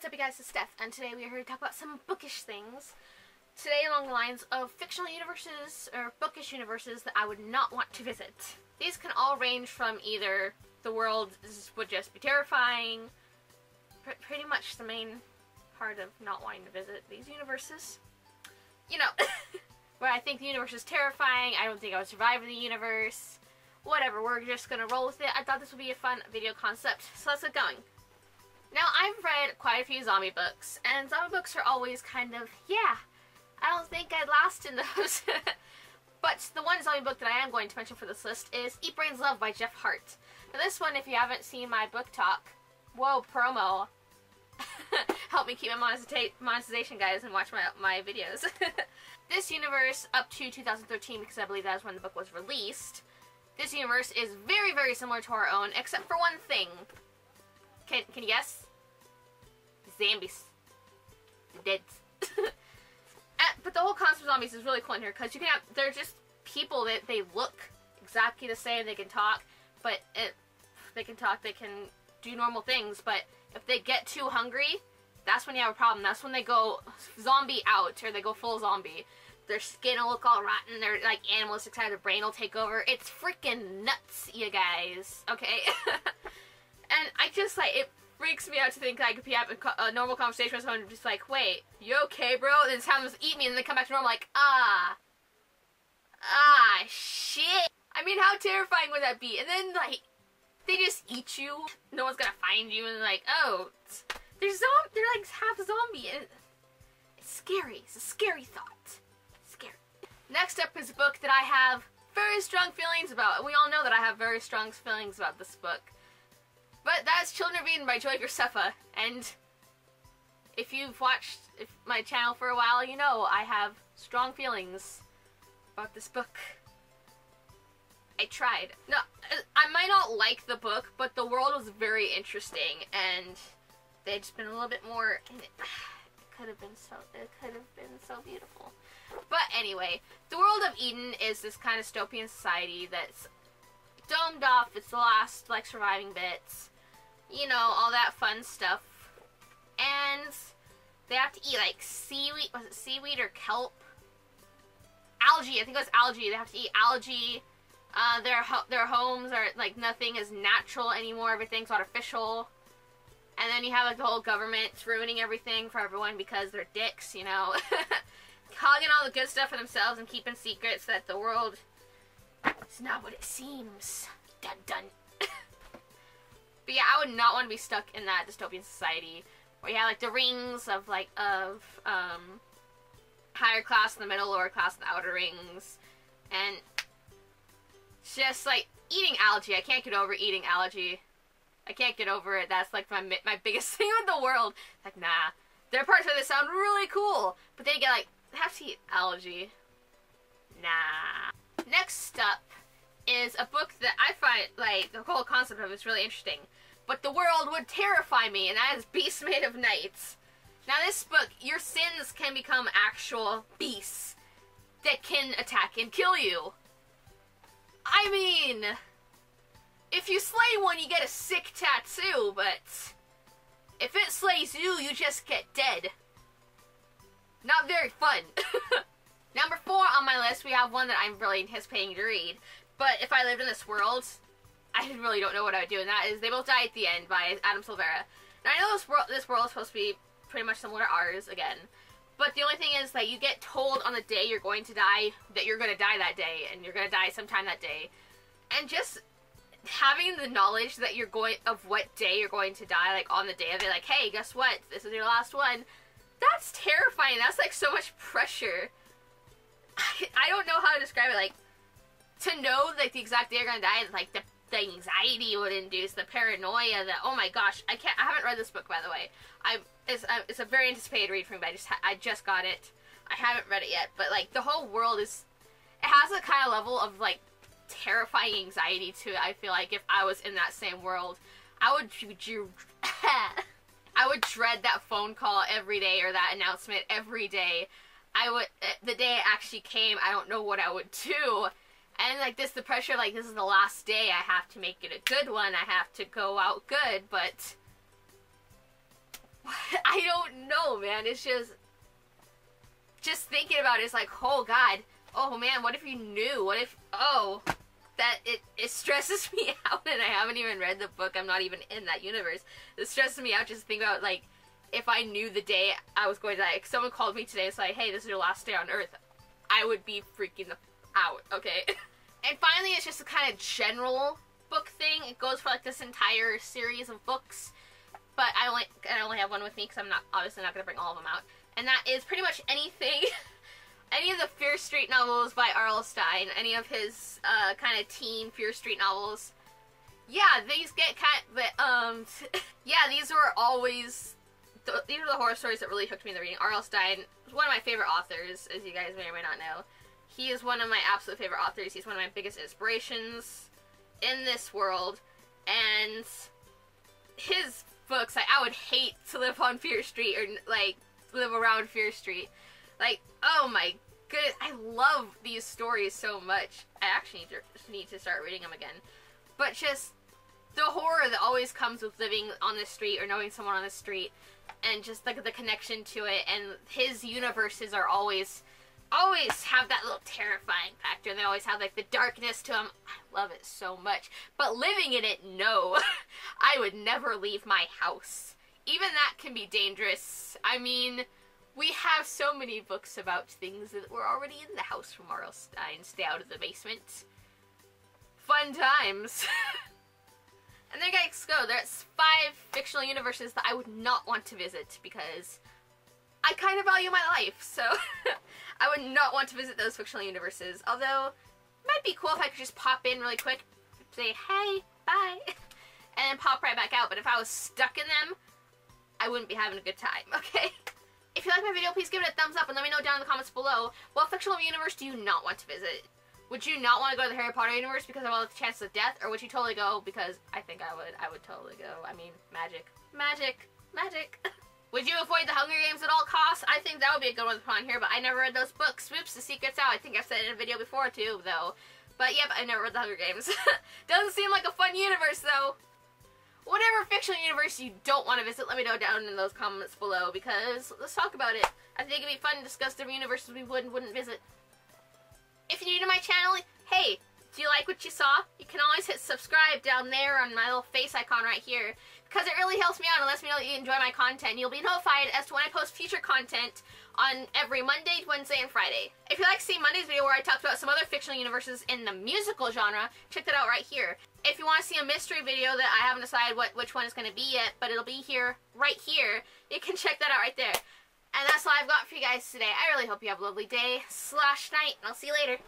What's up you guys, it's Steph, and today we are here to talk about some bookish things. Today along the lines of fictional universes, or bookish universes that I would not want to visit. These can all range from either the world would just be terrifying, pr pretty much the main part of not wanting to visit these universes. You know, where I think the universe is terrifying, I don't think I would survive in the universe, whatever, we're just gonna roll with it. I thought this would be a fun video concept, so let's get going. Now, I've read quite a few zombie books, and zombie books are always kind of, yeah, I don't think I'd last in those. but the one zombie book that I am going to mention for this list is Eat Brains Love by Jeff Hart. Now, this one, if you haven't seen my book talk, whoa, promo, help me keep my monetization, guys, and watch my, my videos. this universe, up to 2013, because I believe that is when the book was released, this universe is very, very similar to our own, except for one thing. Can, can you guess? Zombies. Dead. Eh, but the whole concept of zombies is really cool in here because you can have, they're just people that they look exactly the same, they can talk, but it, they can talk, they can do normal things, but if they get too hungry, that's when you have a problem. That's when they go zombie out, or they go full zombie. Their skin will look all rotten, they're like animalistic side, their brain will take over. It's freaking nuts, you guys, okay? And I just like it freaks me out to think I could be having a normal conversation with someone just like, wait, you okay, bro? And then someone eat me and then they come back to normal like, ah, ah, shit. I mean, how terrifying would that be? And then like, they just eat you. No one's gonna find you and like, oh, they're zom- they're like half zombie. And it's scary. It's a scary thought. Scary. Next up is a book that I have very strong feelings about. And we all know that I have very strong feelings about this book. But that's Children of Eden by Joey Graceffa, and if you've watched my channel for a while, you know I have strong feelings about this book. I tried. No, I might not like the book, but the world was very interesting, and they just been a little bit more. It, it could have been so. It could have been so beautiful. But anyway, the world of Eden is this kind of dystopian society that's domed off. It's last like surviving bits you know, all that fun stuff. And they have to eat like seaweed, was it seaweed or kelp? Algae, I think it was algae. They have to eat algae. Uh, their ho their homes are like nothing is natural anymore. Everything's artificial. And then you have like the whole government ruining everything for everyone because they're dicks, you know, hogging all the good stuff for themselves and keeping secrets that the world is not what it seems. Dun dun. But yeah, I would not want to be stuck in that dystopian society where you have like the rings of like of um higher class in the middle, lower class in the outer rings, and just like eating algae. I can't get over eating algae. I can't get over it. That's like my my biggest thing with the world. Like nah, there are parts where they sound really cool, but then you get like have to eat algae. Nah. Next up is a book that I find like the whole concept of is really interesting but the world would terrify me, and that is Beast Made of Knights. Now, this book, your sins can become actual beasts that can attack and kill you. I mean, if you slay one, you get a sick tattoo, but if it slays you, you just get dead. Not very fun. On my list, we have one that I'm really anticipating to read. But if I lived in this world, I really don't know what I would do, and that is They Both Die at the End by Adam Silvera. Now, I know this world, this world is supposed to be pretty much similar to ours again, but the only thing is that you get told on the day you're going to die that you're going to die that day, and you're going to die sometime that day. And just having the knowledge that you're going, of what day you're going to die, like on the day of it, like, hey, guess what? This is your last one. That's terrifying. That's like so much pressure. I, don't know how to describe it. Like, to know like the exact day you're gonna die, like the the anxiety would induce, the paranoia that oh my gosh, I can't. I haven't read this book by the way. I it's uh, it's a very anticipated read for me, but I just I just got it. I haven't read it yet, but like the whole world is, it has a kind of level of like terrifying anxiety to it. I feel like if I was in that same world, I would I would dread that phone call every day or that announcement every day. I would eh, the day it actually came. I don't know what I would do and like this, the pressure, like this is the last day, I have to make it a good one, I have to go out good, but I don't know, man, it's just just thinking about it, it's like, oh god, oh man, what if you knew? What if oh that it, it stresses me out and I haven't even read the book. I'm not even in that universe. It stresses me out just think about like if I knew the day I was going to die. If someone called me today and said, "Hey, this is your last day on Earth," I would be freaking out. Okay. and finally, it's just a kind of general book thing. It goes for like this entire series of books, but I only I only have one with me because I'm not obviously not going to bring all of them out. And that is pretty much anything. any of the Fear Street novels by R.L. Stine, any of his uh, kind of teen Fear Street novels, yeah, these get kind of, um, yeah, these were always th- these are the horror stories that really hooked me in the reading. R.L. Stine is one of my favorite authors, as you guys may or may not know. He is one of my absolute favorite authors. He's one of my biggest inspirations in this world, and his books, like, I would hate to live on Fear Street or like live around Fear Street. Like, oh my goodness, I love these stories so much. I actually need to, need to start reading them again. But just the horror that always comes with living on the street or knowing someone on the street and just like the connection to it and his universes are always always have that little terrifying factor they always have like the darkness to them i love it so much but living in it no i would never leave my house even that can be dangerous i mean we have so many books about things that were already in the house from R.L. Stine. Stay out of the basement. Fun times. And there guys go. There's five fictional universes that I would not want to visit because I kind of value my life. So I would not want to visit those fictional universes. Although it might be cool if I could just pop in really quick, say hey, bye, and then pop right back out. But if I was stuck in them, I wouldn't be having a good time. Okay. If you like my video, please give it a thumbs up and let me know down in the comments below what fictional universe do you not want to visit. Would you not want to go to the Harry Potter universe because of all the chances of death, or would you totally go because I think I would? I would totally go. I mean, magic, magic, magic. would you avoid the Hunger Games at all costs? I think that would be a good one to put on here, but I never read those books. Whoops, The Secret's Out. I think I've said it in a video before too, though. But yep, I never read the Hunger Games. Doesn't seem like a fun universe though. Whatever fictional universe you don't want to visit, let me know down in those comments below because let's talk about it. I think it'd be fun to discuss different universes we would and wouldn't visit. If you're new to my channel, hey, do you like what you saw? You can always hit subscribe down there on my little face icon right here because it really helps me out and lets me know that you enjoy my content. You'll be notified as to when I post future content on every Monday, Wednesday, and Friday. If you like seeing Monday's video where I talked about some other fictional universes in the musical genre, check that out right here. If you want to see a mystery video that I haven't decided what which one is going to be yet, but it'll be here, right here, you can check that out right there. And that's all I've got for you guys today. I really hope you have a lovely day slash night, and I'll see you later.